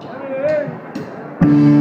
아,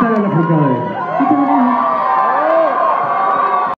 tay là phục đời.